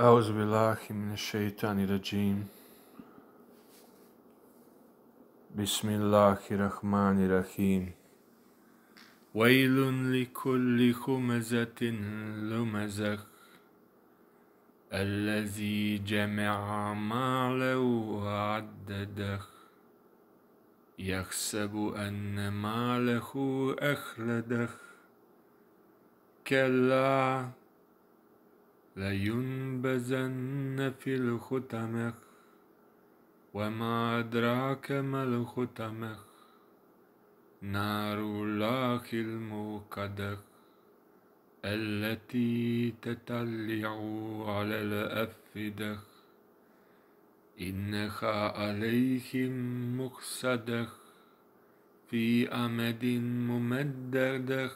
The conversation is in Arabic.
أعوذ بالله من الشيطان الرجيم. بسم الله الرحمن الرحيم. ويل لكل خمزة لمزة. الذي جمع ماله وعدده. يحسب أن ماله أخلده كلا لينبذن في الختمة وما أدراك ما الختمة نار الله الموقدة التي تطلع على الأفئدة إنها عليهم مقصدة في أمد ممددة